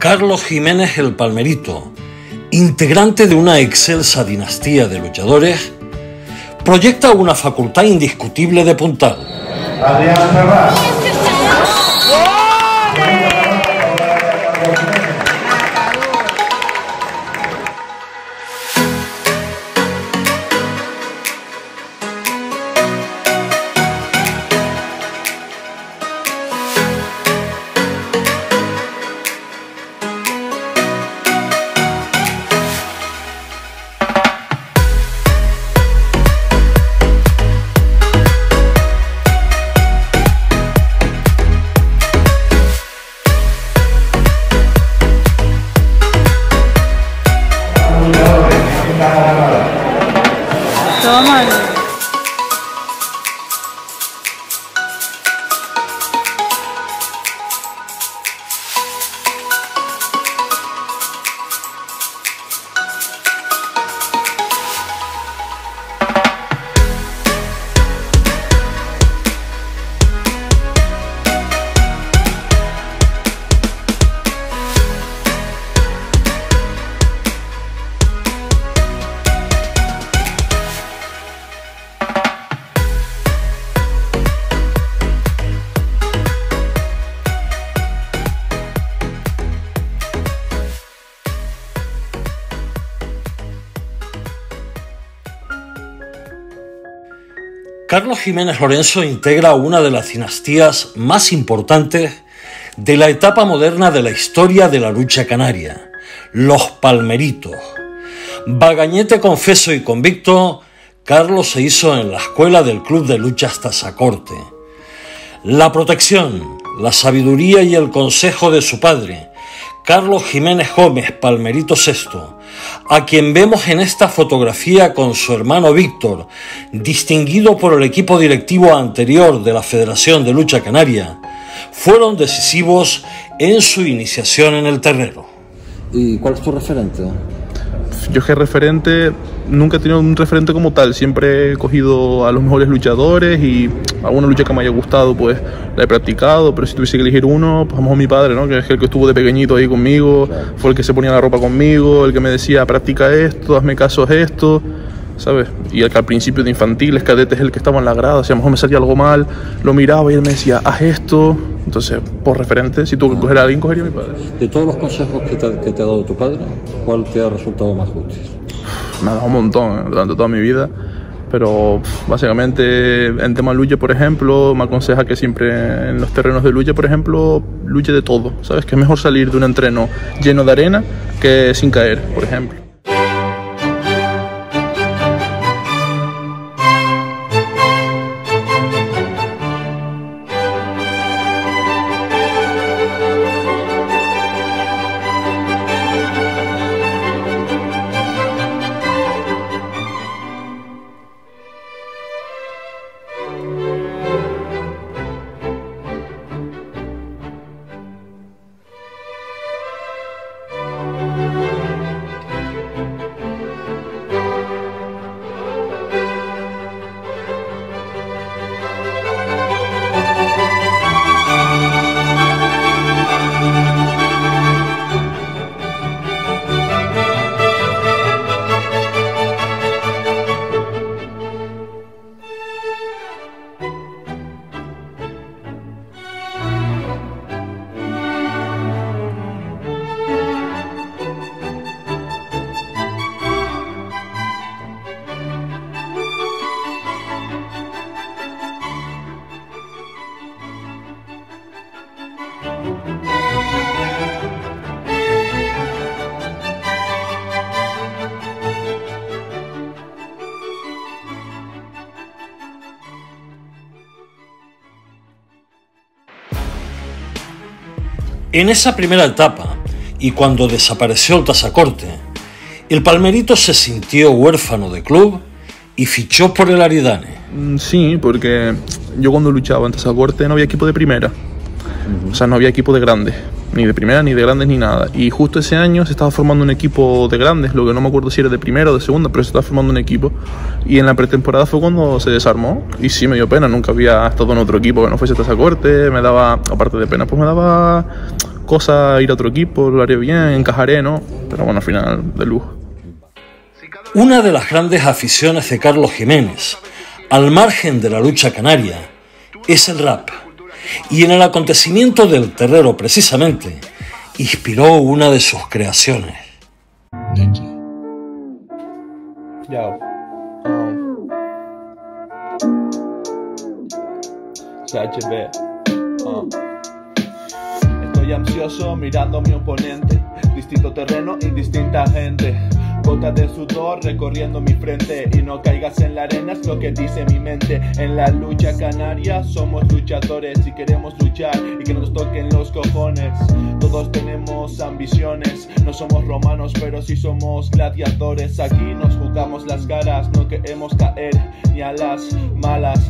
Carlos Jiménez el Palmerito, integrante de una excelsa dinastía de luchadores, proyecta una facultad indiscutible de puntal. Carlos Jiménez Lorenzo integra una de las dinastías más importantes de la etapa moderna de la historia de la lucha canaria, los Palmeritos. Bagañete confeso y convicto, Carlos se hizo en la escuela del Club de Luchas Tazacorte. La protección, la sabiduría y el consejo de su padre, Carlos Jiménez Gómez Palmerito VI, a quien vemos en esta fotografía con su hermano Víctor, distinguido por el equipo directivo anterior de la Federación de Lucha Canaria, fueron decisivos en su iniciación en el terreno. ¿Y cuál es tu referente? Yo que referente, nunca he tenido un referente como tal, siempre he cogido a los mejores luchadores y alguna lucha que me haya gustado pues la he practicado, pero si tuviese que elegir uno, pues a mi padre, ¿no? que es el que estuvo de pequeñito ahí conmigo, fue el que se ponía la ropa conmigo, el que me decía practica esto, hazme caso es esto, ¿sabes? Y el que al principio de infantiles, cadetes, es el que estaba en la grada, si a lo mejor me salía algo mal, lo miraba y él me decía, haz esto. Entonces, por referente, si tú coger a alguien, cogería a mi padre. De todos los consejos que te, que te ha dado tu padre, ¿cuál te ha resultado más útil? Me ha dado un montón ¿eh? durante toda mi vida pero básicamente en tema lucha, por ejemplo, me aconseja que siempre en los terrenos de lucha, por ejemplo, luche de todo, ¿sabes? Que es mejor salir de un entreno lleno de arena que sin caer, por ejemplo. En esa primera etapa, y cuando desapareció el tasacorte, el Palmerito se sintió huérfano de club y fichó por el Aridane. Mm, sí, porque yo cuando luchaba en tasacorte no había equipo de primera. O sea, no había equipo de grandes, ni de primera, ni de grandes, ni nada. Y justo ese año se estaba formando un equipo de grandes, lo que no me acuerdo si era de primera o de segunda, pero se estaba formando un equipo. Y en la pretemporada fue cuando se desarmó. Y sí me dio pena, nunca había estado en otro equipo que no fuese Tasacorte. Me daba, aparte de pena, pues me daba cosa ir a otro equipo, lo haré bien, encajaré, ¿no? Pero bueno, al final, de lujo. Una de las grandes aficiones de Carlos Jiménez, al margen de la lucha canaria, es el rap. Y en el acontecimiento del terrero, precisamente, inspiró una de sus creaciones. Yo. Estoy ansioso mirando a mi oponente. Distinto terreno y distinta gente. Gotas de sudor recorriendo mi frente y no caigas en la arena es lo que dice mi mente. En la lucha canaria somos luchadores y queremos luchar y que nos toquen los cojones. Todos tenemos ambiciones, no somos romanos pero sí somos gladiadores. Aquí nos jugamos las caras, no queremos caer ni a las malas.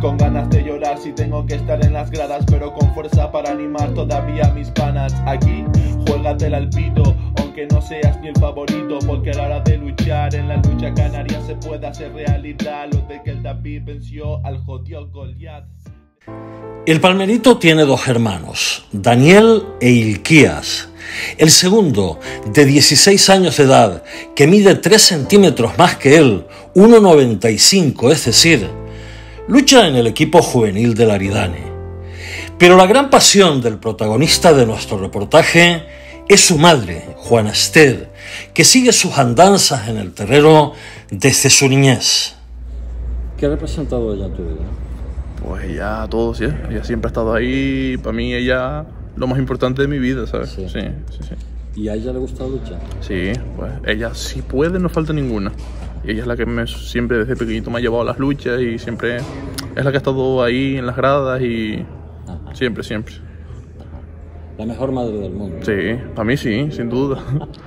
Con ganas de llorar si tengo que estar en las gradas, pero con fuerza para animar todavía mis panas. Aquí, juégate al pito, no seas el favorito, porque a la hora de luchar en la lucha canaria se puede hacer realidad lo de que el venció al jodido Goliath. El palmerito tiene dos hermanos, Daniel e Ilquías. El segundo, de 16 años de edad, que mide 3 centímetros más que él, 1,95, es decir, lucha en el equipo juvenil del Aridane. Pero la gran pasión del protagonista de nuestro reportaje es su madre, Juana Esther, que sigue sus andanzas en el terrero desde su niñez. ¿Qué ha representado ella en tu vida? Pues ella, todo, sí. Ella siempre ha estado ahí. Para mí, ella, lo más importante de mi vida, ¿sabes? Sí. sí, sí. sí. ¿Y a ella le gusta luchar? Sí, pues ella si puede, no falta ninguna. Y ella es la que me, siempre desde pequeñito me ha llevado a las luchas y siempre es la que ha estado ahí en las gradas y Ajá. siempre, siempre. La mejor madre del mundo. Sí, para mí sí, sin duda.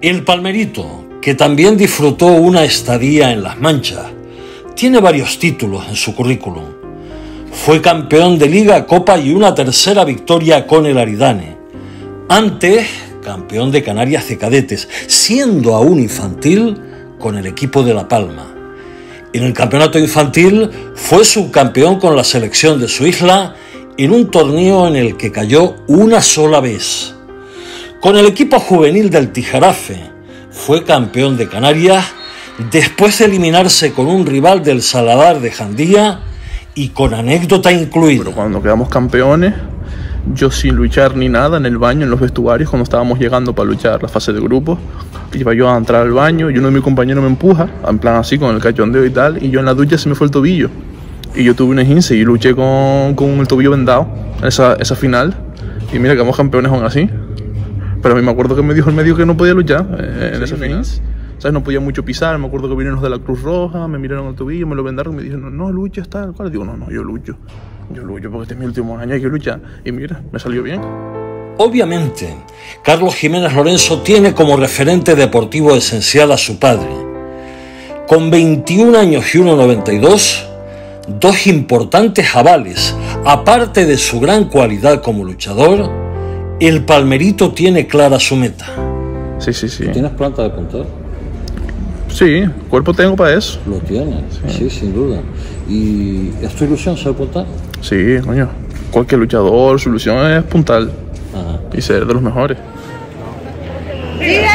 El Palmerito, que también disfrutó una estadía en Las Manchas, tiene varios títulos en su currículum. Fue campeón de Liga, Copa y una tercera victoria con el Aridane. Antes, campeón de Canarias de cadetes, siendo aún infantil con el equipo de La Palma. En el campeonato infantil fue subcampeón con la selección de su isla en un torneo en el que cayó una sola vez. Con el equipo juvenil del Tijarafe fue campeón de Canarias después de eliminarse con un rival del Saladar de Jandía y con anécdota incluida. Pero cuando quedamos campeones, yo sin luchar ni nada en el baño, en los vestuarios, cuando estábamos llegando para luchar la fase de grupos, iba yo a entrar al baño y uno de mis compañeros me empuja, en plan así, con el cachondeo y tal, y yo en la ducha se me fue el tobillo. Y yo tuve un esguince y luché con, con el tobillo vendado en esa, esa final. Y mira, quedamos campeones aún así. Pero a mí me acuerdo que me dijo el medio que no podía luchar eh, en esa final. ¿sabes? No podía mucho pisar. Me acuerdo que vinieron los de la Cruz Roja, me miraron el tobillo, me lo vendaron y me dijeron, no, lucha está. ¿Cuál? Digo, no, no, yo lucho. Yo lucho porque este es mi último año, hay que luchar. Y mira, me salió bien. Obviamente, Carlos Jiménez Lorenzo tiene como referente deportivo esencial a su padre. Con 21 años y 1,92, dos importantes avales, aparte de su gran cualidad como luchador, el Palmerito tiene clara su meta. Sí, sí, sí. ¿Tienes planta de contar? Sí, cuerpo tengo para eso. Lo tienes, sí, sin duda. ¿Y es tu ilusión ser puntal? Sí, coño. Cualquier luchador, su ilusión es puntal Ajá. y ser de los mejores. ¡Sigue!